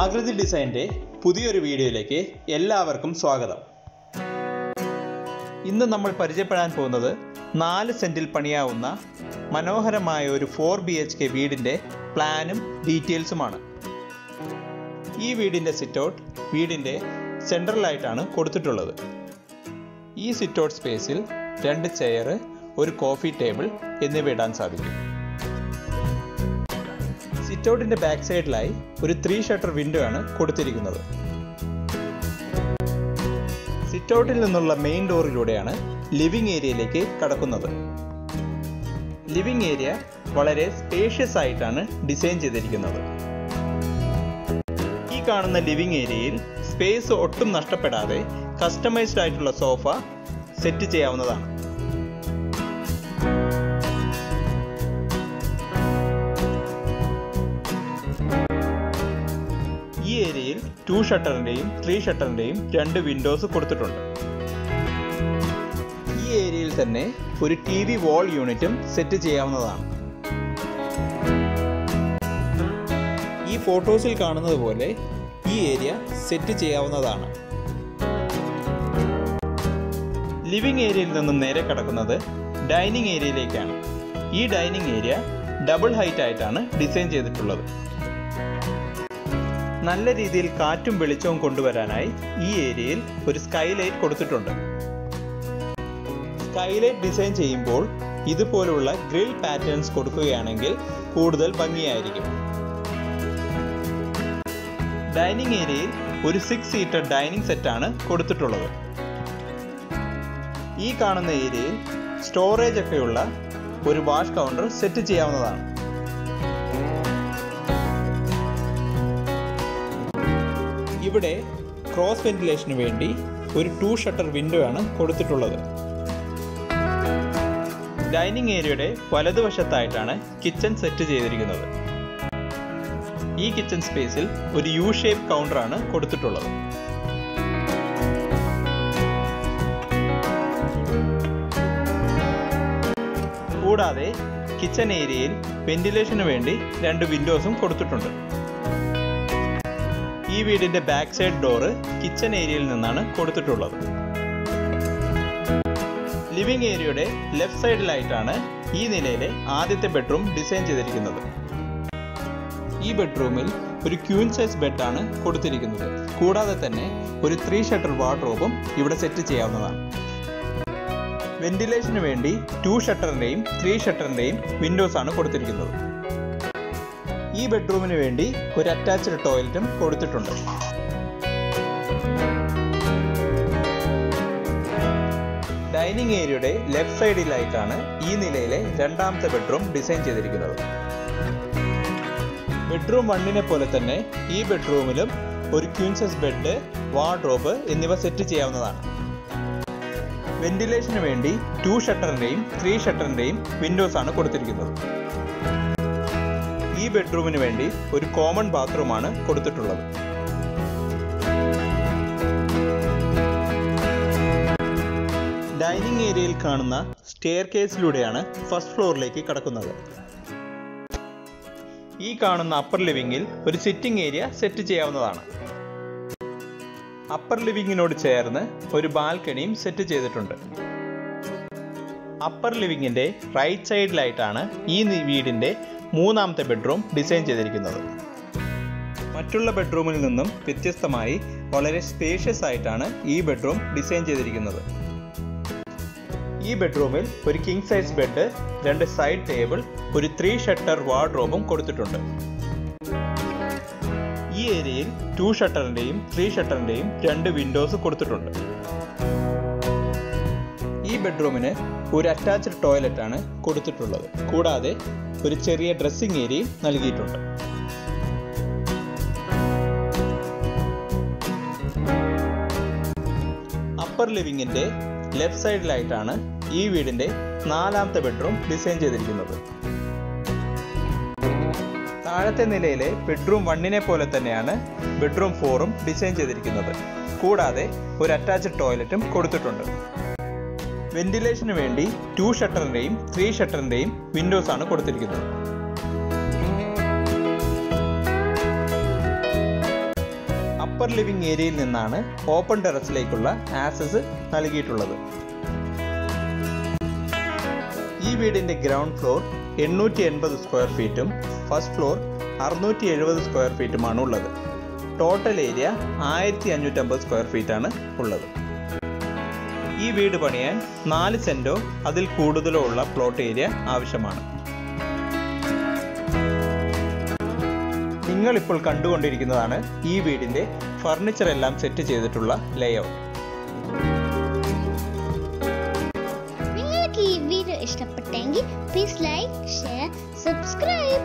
ആകൃതി ഡിസൈന്റെ പുതിയൊരു വീഡിയോയിലേക്ക് എല്ലാവർക്കും സ്വാഗതം. ഇന്ന് നമ്മൾ പരിചയപ്പെടാൻ പോകുന്നത് നാല് സെന്റിൽ പണിയാവുന്ന മനോഹരമായ ഒരു ഫോർ ബി എച്ച് കെ വീടിന്റെ പ്ലാനും ഡീറ്റെയിൽസുമാണ്. ഈ വീടിന്റെ സിറ്റൗട്ട് വീടിന്റെ സെൻട്രലായിട്ടാണ് കൊടുത്തിട്ടുള്ളത്. ഈ സിറ്റൗട്ട് സ്പേസിൽ രണ്ട് ചെയർ ഒരു കോഫി ടേബിൾ എന്നിവ ഇടാൻ സാധിക്കും. സിറ്റൗട്ടിന്റെ ബാക്ക് സൈഡിലായി ഒരു ത്രീ ഷട്ടർ വിൻഡോ ആണ് കൊടുത്തിരിക്കുന്നത്. സിറ്റൗട്ടിൽ നിന്നുള്ള മെയിൻ ഡോറിലൂടെയാണ് ലിവിംഗ് ഏരിയയിലേക്ക് കടക്കുന്നത്. ലിവിംഗ് ഏരിയ വളരെ സ്പേഷ്യസ് ആയിട്ടാണ് ഡിസൈൻ ചെയ്തിരിക്കുന്നത്. ഈ കാണുന്ന ലിവിംഗ് ഏരിയയിൽ സ്പേസ് ഒട്ടും നഷ്ടപ്പെടാതെ കസ്റ്റമൈസ്ഡ് ആയിട്ടുള്ള സോഫ സെറ്റ് ചെയ്യാവുന്നതാണ്. ഏരിയയിൽ ടു ഷട്ടറിന്റെയും ത്രീ ഷട്ടറിന്റെയും രണ്ട് വിൻഡോസ് കൊടുത്തിട്ടുണ്ട്. ഈ ഏരിയയിൽ തന്നെ ഒരു ടി വി വാൾ യൂണിറ്റും സെറ്റ് ചെയ്യാവുന്നതാണ്. ഈ ഫോട്ടോസിൽ കാണുന്നത് പോലെ ഈ ഏരിയ സെറ്റ് ചെയ്യാവുന്നതാണ്. ലിവിംഗ് ഏരിയയിൽ നിന്നും നേരെ കടക്കുന്നത് ഡൈനിങ് ഏരിയയിലേക്കാണ് ഈ ഡൈനിങ് ഏരിയ ഡബിൾ ഹൈറ്റ് ആയിട്ടാണ് ഡിസൈൻ ചെയ്തിട്ടുള്ളത്. നല്ല രീതിയിൽ കാറ്റും വെളിച്ചവും കൊണ്ടുവരാനായി ഈ ഏരിയയിൽ ഒരു സ്കൈലൈറ്റ് കൊടുത്തിട്ടുണ്ട്. സ്കൈലൈറ്റ് ഡിസൈൻ ചെയ്യുമ്പോൾ ഇതുപോലുള്ള ഗ്രിൽ പാറ്റേൺസ് കൊടുക്കുകയാണെങ്കിൽ കൂടുതൽ ഭംഗിയായിരിക്കും. ഡൈനിങ് ഏരിയയിൽ ഒരു സിക്സ് സീറ്റർ ഡൈനിങ് സെറ്റാണ് കൊടുത്തിട്ടുള്ളത്. ഈ കാണുന്ന ഏരിയയിൽ സ്റ്റോറേജ് ഒക്കെയുള്ള ഒരു വാഷ് കൗണ്ടർ സെറ്റ് ചെയ്യാവുന്നതാണ്. ഇവിടെ ക്രോസ് വെന്റിലേഷന് വേണ്ടി ഒരു ടു ഷട്ടർ വിൻഡോ ആണ് കൊടുത്തിട്ടുള്ളത്. ഡൈനിങ് ഏരിയയുടെ വലതുവശത്തായിട്ടാണ് കിച്ചൺ സെറ്റ് ചെയ്തിരിക്കുന്നത്. ഈ കിച്ചൺ സ്പേസിൽ ഒരു യു ഷേപ്പ് ആണ് കൊടുത്തിട്ടുള്ളത്. കൂടാതെ കിച്ചൺ ഏരിയയിൽ വെന്റിലേഷന് വേണ്ടി രണ്ട് വിൻഡോസും കൊടുത്തിട്ടുണ്ട്. ഈ വീടിന്റെ ബാക്ക് സൈഡ് ഡോറ് കിച്ചൺ ഏരിയയിൽ നിന്നാണ് കൊടുത്തിട്ടുള്ളത്. ലിവിംഗ് ഏരിയയുടെ ലെഫ്റ്റ് സൈഡിലായിട്ടാണ് ഈ നിലയിലെ ആദ്യത്തെ ബെഡ്റൂം ഡിസൈൻ ചെയ്തിരിക്കുന്നത്. ഈ ബെഡ്റൂമിൽ ഒരു ക്യൂൻ സൈസ് ബെഡാണ് കൊടുത്തിരിക്കുന്നത്. കൂടാതെ തന്നെ ഒരു ത്രീ ഷട്ടർ വാർഡ്രോബും ഇവിടെ സെറ്റ് ചെയ്യാവുന്നതാണ്. വെന്റിലേഷന് വേണ്ടി ടു ഷട്ടറിന്റെയും ത്രീ ഷട്ടറിന്റെയും വിൻഡോസ് ആണ് കൊടുത്തിരിക്കുന്നത്. ഈ ബെഡ്റൂമിന് വേണ്ടി ഒരു അറ്റാച്ച്ഡ് ടോയ്ലറ്റും കൊടുത്തിട്ടുണ്ട്. ഡൈനിങ് ഏരിയയുടെ ലെഫ്റ്റ് സൈഡിലായിട്ടാണ് ഈ നിലയിലെ രണ്ടാമത്തെ ബെഡ്റൂം ഡിസൈൻ ചെയ്തിരിക്കുന്നത്. ബെഡ്റൂം വണ്ണിനെ പോലെ തന്നെ ഈ ബെഡ്റൂമിലും ഒരു ക്യൂൻസസ് ബെഡ് വാർഡ്രോബ് എന്നിവ സെറ്റ് ചെയ്യാവുന്നതാണ്. വെന്റിലേഷന് വേണ്ടി ടു ഷട്ടറിന്റെയും ത്രീ ഷട്ടറിന്റെയും വിൻഡോസ് ആണ് കൊടുത്തിരിക്കുന്നത്. ബെഡ്റൂമിന് വേണ്ടി ഒരു കോമൺ ബാത്റൂമാണ് കൊടുത്തിട്ടുള്ളത്. ഡൈനിങ് ഏരിയയിൽ കാണുന്ന സ്റ്റെയർ കേസിലൂടെയാണ് ഫസ്റ്റ് ഫ്ലോറിലേക്ക് കടക്കുന്നത്. ഈ കാണുന്ന അപ്പർ ലിവിംഗിൽ ഒരു സിറ്റിംഗ് ഏരിയ സെറ്റ് ചെയ്യാവുന്നതാണ്. അപ്പർ ലിവിംഗിനോട് ചേർന്ന് ഒരു ബാൽക്കണിയും സെറ്റ് ചെയ്തിട്ടുണ്ട്. അപ്പർ ലിവിങ്ങിന്റെ റൈറ്റ് സൈഡിലായിട്ടാണ് ഈ വീടിന്റെ മൂന്നാമത്തെ ബെഡ്റൂം ഡിസൈൻ ചെയ്തിരിക്കുന്നത്. മറ്റുള്ള ബെഡ്റൂമിൽ നിന്നും വ്യത്യസ്തമായി വളരെ സ്പേഷ്യസ് ആയിട്ടാണ് ഈ ബെഡ്റൂം ഡിസൈൻ ചെയ്തിരിക്കുന്നത്. ഈ ബെഡ്റൂമിൽ ഒരു കിങ് സൈസ് ബെഡ് രണ്ട് സൈഡ് ടേബിൾ ഒരു ത്രീ ഷട്ടർ വാർഡ്രോബും കൊടുത്തിട്ടുണ്ട്. ഈ ഏരിയയിൽ ടു ഷട്ടറിന്റെയും ത്രീ ഷട്ടറിന്റെയും രണ്ട് വിൻഡോസ് കൊടുത്തിട്ടുണ്ട്. ബെഡ്റൂമിന് ഒരു അറ്റാച്ച്ഡ് ടോയ്ലറ്റ് ആണ് കൊടുത്തിട്ടുള്ളത്. കൂടാതെ ഒരു ചെറിയ ഡ്രസ്സിംഗ് ഏരിയയും നൽകിയിട്ടുണ്ട്. അപ്പർ ലിവിംഗിന്റെ ലെഫ്റ്റ് സൈഡിലായിട്ടാണ് ഈ വീടിന്റെ നാലാമത്തെ ബെഡ്റൂം ഡിസൈൻ ചെയ്തിരിക്കുന്നത്. താഴത്തെ നിലയിലെ ബെഡ്റൂം വണ്ണിനെ പോലെ തന്നെയാണ് ബെഡ്റൂം ഫോറും ഡിസൈൻ ചെയ്തിരിക്കുന്നത്. കൂടാതെ ഒരു അറ്റാച്ച്ഡ് ടോയ്ലറ്റും കൊടുത്തിട്ടുണ്ട്. വെന്റിലേഷന് വേണ്ടി ടു ഷട്ടറിന്റെയും ത്രീ ഷട്ടറിന്റെയും വിൻഡോസ് ആണ് കൊടുത്തിരിക്കുന്നത്. അപ്പർ ലിവിംഗ് ഏരിയയിൽ നിന്നാണ് ഓപ്പൺ ടെറസിലേക്കുള്ള ആക്സസ് നൽകിയിട്ടുള്ളത്. ഈ വീടിന്റെ ഗ്രൗണ്ട് ഫ്ലോർ എണ്ണൂറ്റി എൺപത് സ്ക്വയർ ഫീറ്റും ഫസ്റ്റ് ഫ്ലോർ അറുന്നൂറ്റി എഴുപത് സ്ക്വയർ ഫീറ്റുമാണ് ഉള്ളത്. ടോട്ടൽ ഏരിയ ആയിരത്തി അഞ്ഞൂറ്റമ്പത് സ്ക്വയർ ഫീറ്റാണ് ഉള്ളത്. ഈ വീട് പണിയാൻ നാല് സെന്റോ അതിൽ കൂടുതലോ ഉള്ള പ്ലോട്ട് ഏരിയ ആവശ്യമാണ്. നിങ്ങളിപ്പോൾ കണ്ടുകൊണ്ടിരിക്കുന്നതാണ് ഈ വീടിന്റെ ഫർണിച്ചർ എല്ലാം സെറ്റ് ചെയ്തിട്ടുള്ള ലേഔട്ട് നിങ്ങൾക്ക് ഈ വീഡിയോ ഇഷ്ടപ്പെട്ടെങ്കിൽ പ്ലീസ് ലൈക്ക് ഷെയർ സബ്സ്ക്രൈബ്